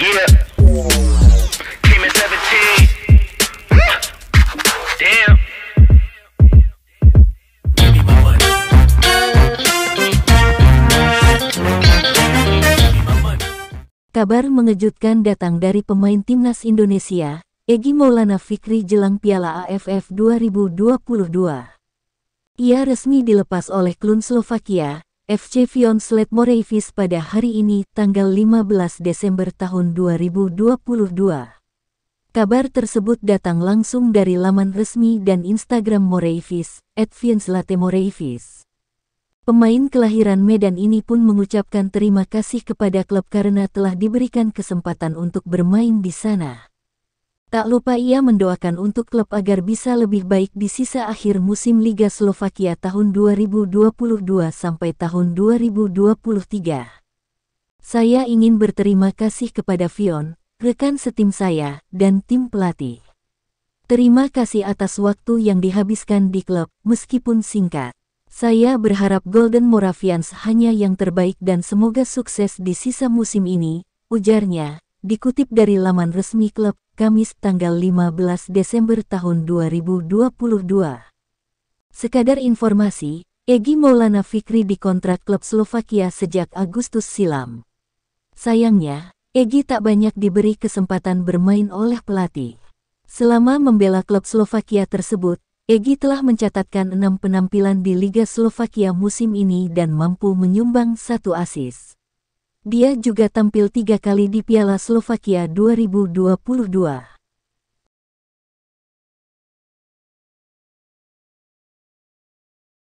Yeah. Came at 17. Damn. Kabar mengejutkan datang dari pemain timnas Indonesia, Egi Maulana Fikri jelang Piala AFF 2022. Ia resmi dilepas oleh klub Slovakia, FC Vion Slet Moreivis pada hari ini tanggal 15 Desember tahun 2022. Kabar tersebut datang langsung dari laman resmi dan Instagram Moreivis, @vienslate_moreivis. Pemain kelahiran Medan ini pun mengucapkan terima kasih kepada klub karena telah diberikan kesempatan untuk bermain di sana. Tak lupa ia mendoakan untuk klub agar bisa lebih baik di sisa akhir musim Liga Slovakia tahun 2022 sampai tahun 2023. Saya ingin berterima kasih kepada Vion, rekan setim saya, dan tim pelatih. Terima kasih atas waktu yang dihabiskan di klub, meskipun singkat. Saya berharap Golden Moravians hanya yang terbaik dan semoga sukses di sisa musim ini, ujarnya, dikutip dari laman resmi klub, Kamis tanggal 15 Desember tahun 2022. Sekadar informasi, Egi Maulana Fikri dikontrak klub Slovakia sejak Agustus silam. Sayangnya, Egi tak banyak diberi kesempatan bermain oleh pelatih. Selama membela klub Slovakia tersebut, Egi telah mencatatkan enam penampilan di Liga Slovakia musim ini dan mampu menyumbang satu asis. Dia juga tampil tiga kali di Piala Slovakia 2022.